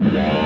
Yeah.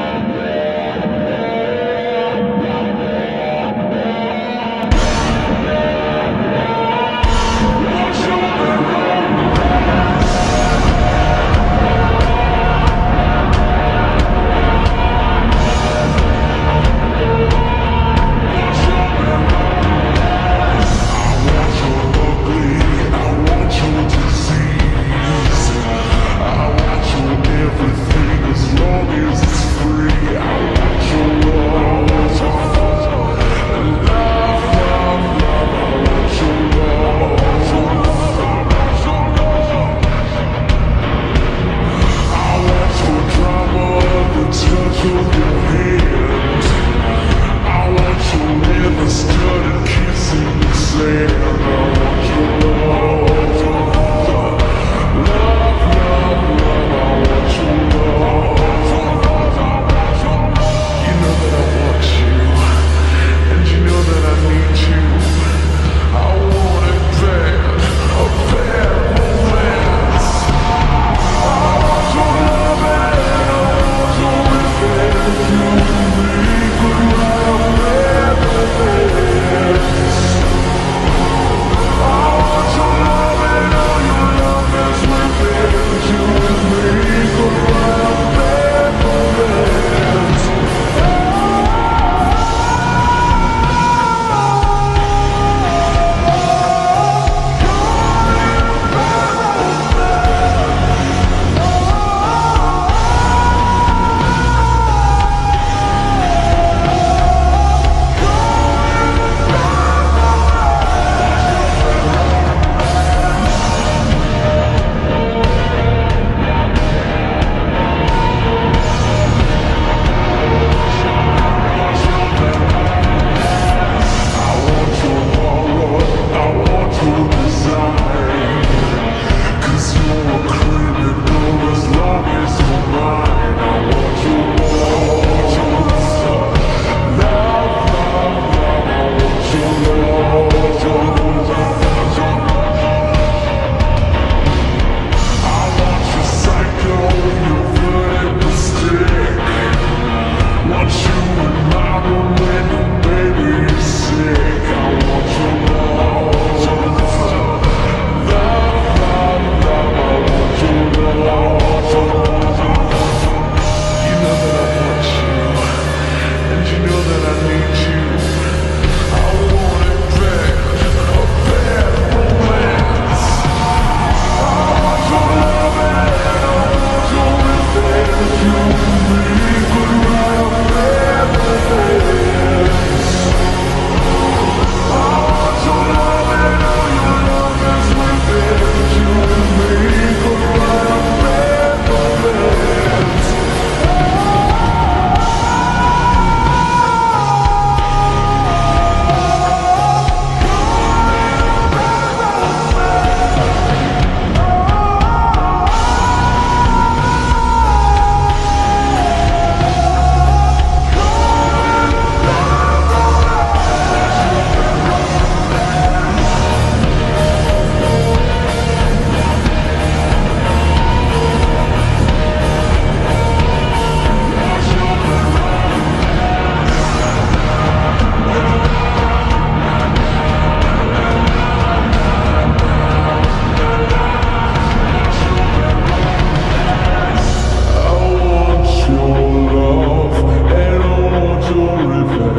I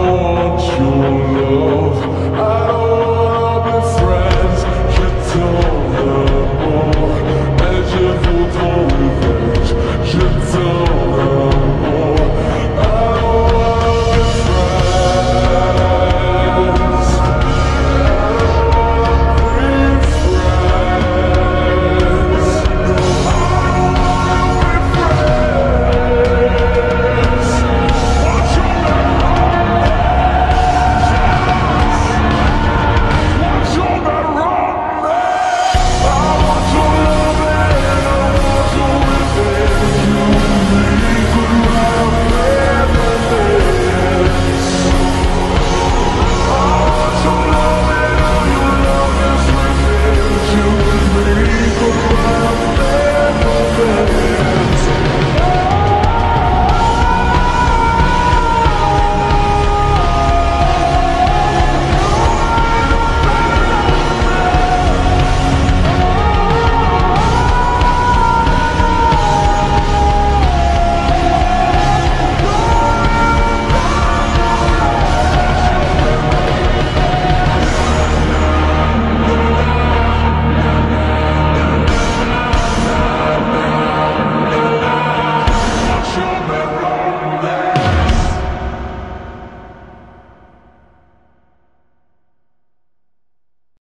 want your love. I don't wanna be friends. You don't.